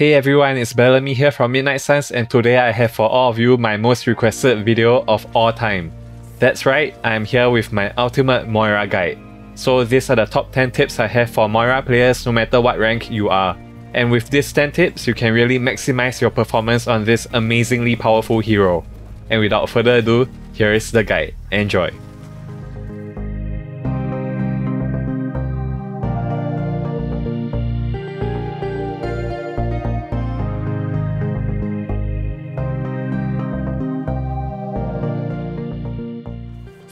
Hey everyone, it's Bellamy here from Midnight Sons and today I have for all of you my most requested video of all time. That's right, I'm here with my ultimate Moira guide. So these are the top 10 tips I have for Moira players no matter what rank you are. And with these 10 tips, you can really maximize your performance on this amazingly powerful hero. And without further ado, here is the guide. Enjoy!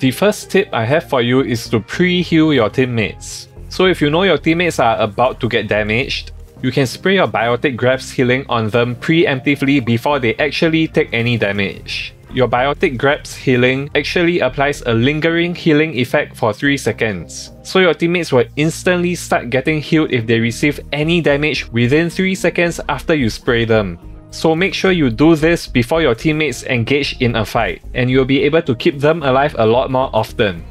The first tip I have for you is to pre-heal your teammates. So if you know your teammates are about to get damaged, you can spray your Biotic Grasp healing on them preemptively before they actually take any damage. Your Biotic Grasp healing actually applies a lingering healing effect for 3 seconds. So your teammates will instantly start getting healed if they receive any damage within 3 seconds after you spray them. So make sure you do this before your teammates engage in a fight, and you'll be able to keep them alive a lot more often.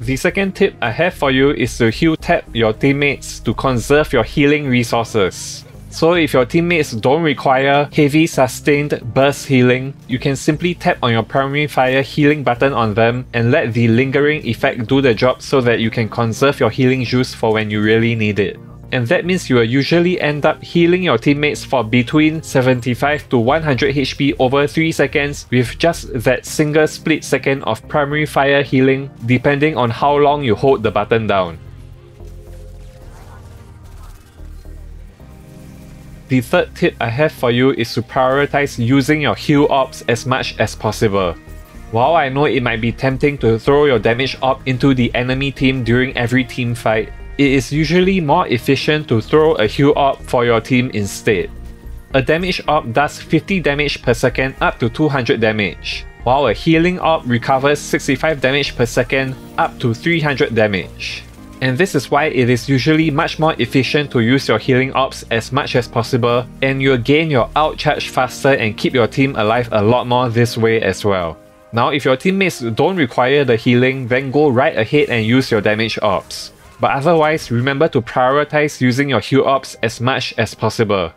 The second tip I have for you is to heal tap your teammates to conserve your healing resources. So if your teammates don't require heavy sustained burst healing, you can simply tap on your primary fire healing button on them and let the lingering effect do the job so that you can conserve your healing juice for when you really need it and that means you will usually end up healing your teammates for between 75 to 100 HP over 3 seconds with just that single split second of primary fire healing depending on how long you hold the button down. The third tip I have for you is to prioritize using your heal orbs as much as possible. While I know it might be tempting to throw your damage orb into the enemy team during every team fight, it is usually more efficient to throw a heal orb for your team instead. A damage orb does 50 damage per second up to 200 damage, while a healing orb recovers 65 damage per second up to 300 damage. And this is why it is usually much more efficient to use your healing orbs as much as possible, and you'll gain your ult charge faster and keep your team alive a lot more this way as well. Now if your teammates don't require the healing, then go right ahead and use your damage orbs. But otherwise, remember to prioritize using your heal orbs as much as possible.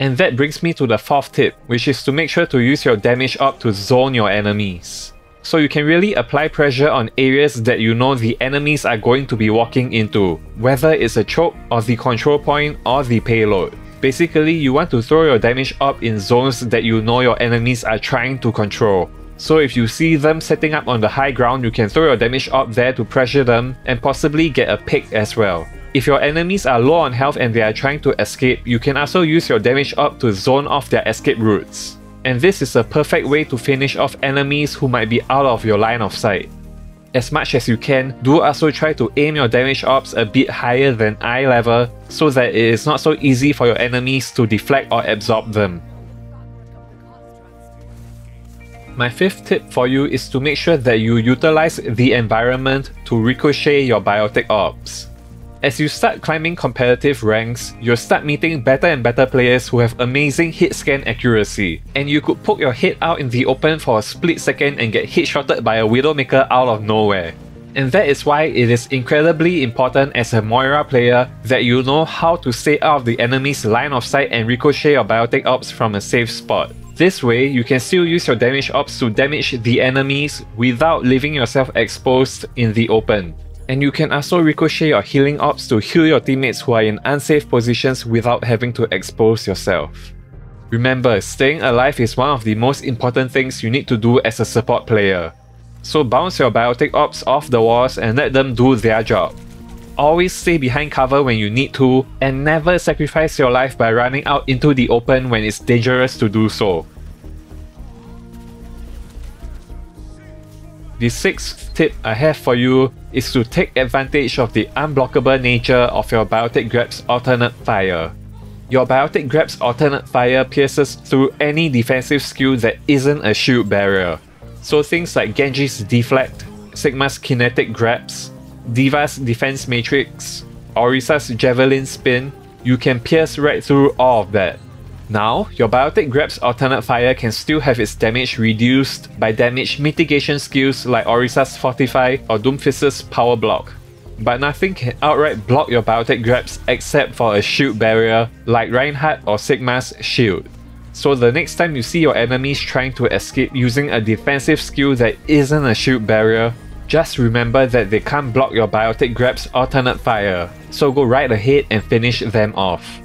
And that brings me to the fourth tip, which is to make sure to use your damage orb to zone your enemies. So you can really apply pressure on areas that you know the enemies are going to be walking into, whether it's a choke or the control point or the payload. Basically, you want to throw your damage orb in zones that you know your enemies are trying to control. So if you see them setting up on the high ground, you can throw your damage orb there to pressure them and possibly get a pick as well. If your enemies are low on health and they are trying to escape, you can also use your damage orb to zone off their escape routes. And this is a perfect way to finish off enemies who might be out of your line of sight. As much as you can, do also try to aim your damage orbs a bit higher than eye level so that it is not so easy for your enemies to deflect or absorb them. My fifth tip for you is to make sure that you utilize the environment to ricochet your biotic orbs. As you start climbing competitive ranks, you'll start meeting better and better players who have amazing hit scan accuracy, and you could poke your head out in the open for a split second and get headshotted by a Widowmaker out of nowhere. And that is why it is incredibly important as a Moira player that you know how to stay out of the enemy's line of sight and ricochet your biotic orbs from a safe spot. This way, you can still use your damage orbs to damage the enemies without leaving yourself exposed in the open. And you can also ricochet your healing orbs to heal your teammates who are in unsafe positions without having to expose yourself. Remember, staying alive is one of the most important things you need to do as a support player. So bounce your biotic orbs off the walls and let them do their job always stay behind cover when you need to, and never sacrifice your life by running out into the open when it's dangerous to do so. The sixth tip I have for you is to take advantage of the unblockable nature of your Biotic Grasp's alternate fire. Your Biotic Grasp's alternate fire pierces through any defensive skill that isn't a shield barrier. So things like Genji's Deflect, Sigma's Kinetic Grasp, D.Va's Defense Matrix, Orisa's Javelin Spin, you can pierce right through all of that. Now, your Biotic Grasp's alternate fire can still have its damage reduced by damage mitigation skills like Orisa's Fortify or Doomfist's Power Block. But nothing can outright block your Biotic Grasp except for a shield barrier like Reinhardt or Sigma's shield. So the next time you see your enemies trying to escape using a defensive skill that isn't a shield barrier, just remember that they can't block your Biotic Grasp's alternate fire, so go right ahead and finish them off.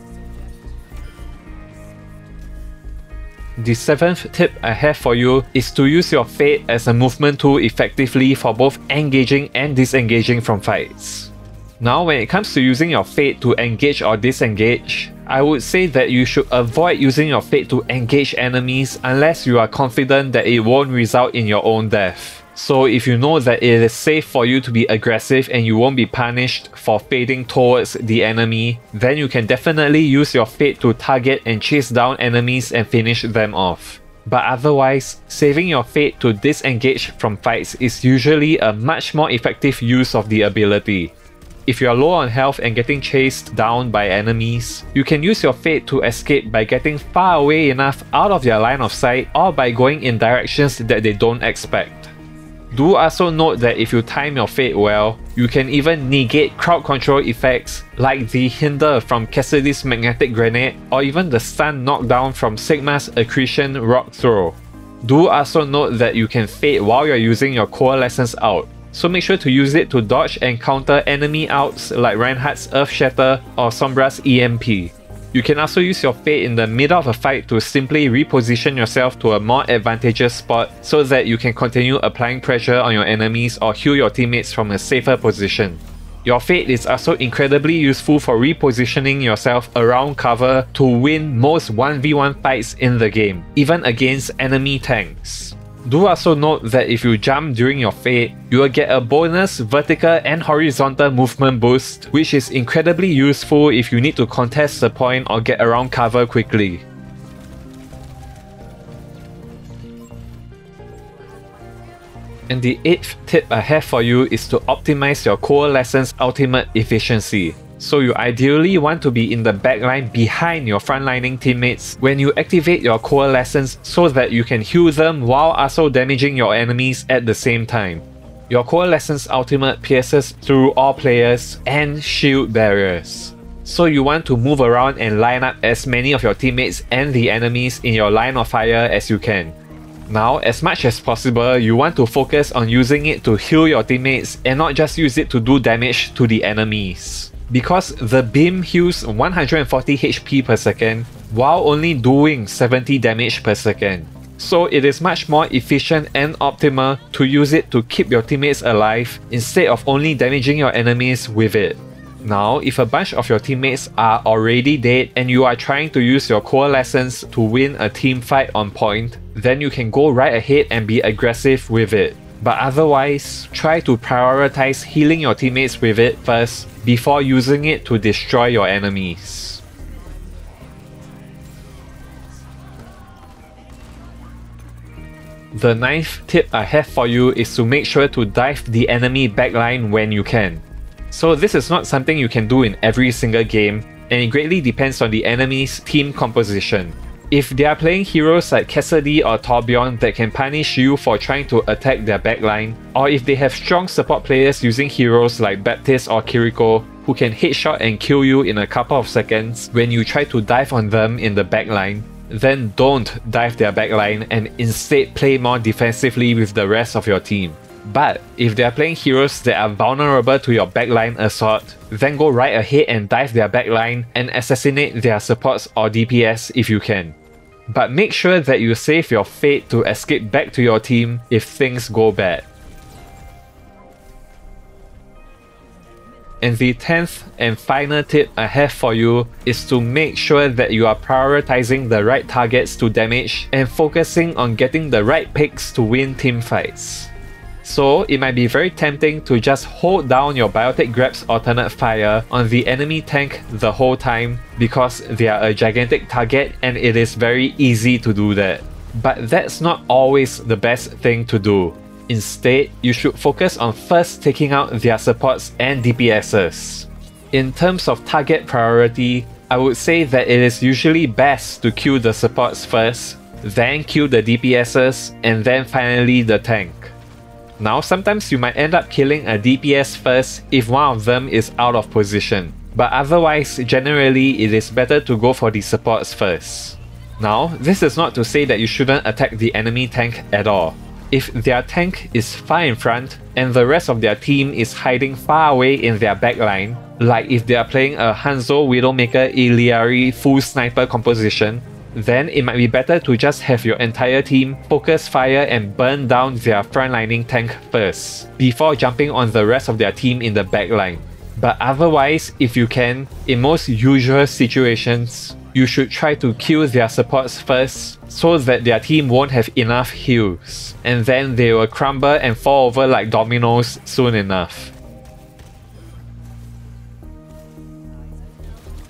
The seventh tip I have for you is to use your Fade as a movement tool effectively for both engaging and disengaging from fights. Now when it comes to using your Fade to engage or disengage, I would say that you should avoid using your Fade to engage enemies unless you are confident that it won't result in your own death. So if you know that it is safe for you to be aggressive and you won't be punished for fading towards the enemy, then you can definitely use your fade to target and chase down enemies and finish them off. But otherwise, saving your fade to disengage from fights is usually a much more effective use of the ability. If you are low on health and getting chased down by enemies, you can use your fade to escape by getting far away enough out of their line of sight or by going in directions that they don't expect. Do also note that if you time your fade well, you can even negate crowd control effects like the hinder from Cassidy's magnetic grenade or even the stun knockdown from Sigma's accretion rock throw. Do also note that you can fade while you're using your coalescence ult, so make sure to use it to dodge and counter enemy ults like Reinhardt's Earth Shatter or Sombra's EMP. You can also use your fade in the middle of a fight to simply reposition yourself to a more advantageous spot so that you can continue applying pressure on your enemies or heal your teammates from a safer position. Your fade is also incredibly useful for repositioning yourself around cover to win most 1v1 fights in the game, even against enemy tanks. Do also note that if you jump during your fade, you will get a bonus vertical and horizontal movement boost, which is incredibly useful if you need to contest the point or get around cover quickly. And the 8th tip I have for you is to optimize your Coalescence ultimate efficiency. So you ideally want to be in the backline behind your frontlining teammates when you activate your coalescence so that you can heal them while also damaging your enemies at the same time. Your coalescence ultimate pierces through all players and shield barriers. So you want to move around and line up as many of your teammates and the enemies in your line of fire as you can. Now, as much as possible, you want to focus on using it to heal your teammates and not just use it to do damage to the enemies because the beam heals 140 HP per second while only doing 70 damage per second. So it is much more efficient and optimal to use it to keep your teammates alive instead of only damaging your enemies with it. Now, if a bunch of your teammates are already dead and you are trying to use your coalescence to win a team fight on point, then you can go right ahead and be aggressive with it. But otherwise, try to prioritize healing your teammates with it first before using it to destroy your enemies. The ninth tip I have for you is to make sure to dive the enemy backline when you can. So this is not something you can do in every single game, and it greatly depends on the enemy's team composition. If they are playing heroes like Cassidy or Torbjorn that can punish you for trying to attack their backline, or if they have strong support players using heroes like Baptiste or Kiriko who can headshot and kill you in a couple of seconds when you try to dive on them in the backline, then don't dive their backline and instead play more defensively with the rest of your team. But if they are playing heroes that are vulnerable to your backline assault, then go right ahead and dive their backline and assassinate their supports or DPS if you can. But make sure that you save your fade to escape back to your team if things go bad. And the 10th and final tip I have for you is to make sure that you are prioritizing the right targets to damage and focusing on getting the right picks to win team fights. So it might be very tempting to just hold down your Biotic Grasp's alternate fire on the enemy tank the whole time because they are a gigantic target and it is very easy to do that. But that's not always the best thing to do. Instead, you should focus on first taking out their supports and DPSs. In terms of target priority, I would say that it is usually best to kill the supports first, then kill the DPSs, and then finally the tank. Now sometimes you might end up killing a DPS first if one of them is out of position, but otherwise generally it is better to go for the supports first. Now, this is not to say that you shouldn't attack the enemy tank at all. If their tank is far in front and the rest of their team is hiding far away in their backline, like if they are playing a Hanzo Widowmaker Illari full sniper composition, then it might be better to just have your entire team focus fire and burn down their frontlining tank first, before jumping on the rest of their team in the backline. But otherwise, if you can, in most usual situations, you should try to kill their supports first so that their team won't have enough heals, and then they will crumble and fall over like dominoes soon enough.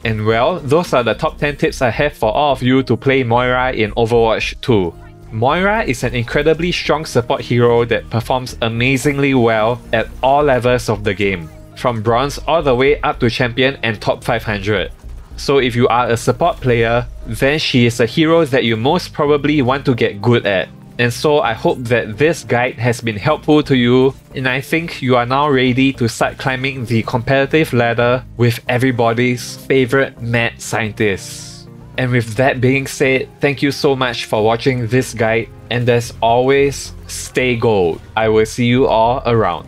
And well, those are the top 10 tips I have for all of you to play Moira in Overwatch 2. Moira is an incredibly strong support hero that performs amazingly well at all levels of the game, from bronze all the way up to champion and top 500. So if you are a support player, then she is a hero that you most probably want to get good at. And so I hope that this guide has been helpful to you, and I think you are now ready to start climbing the competitive ladder with everybody's favorite mad scientist. And with that being said, thank you so much for watching this guide, and as always, stay gold. I will see you all around.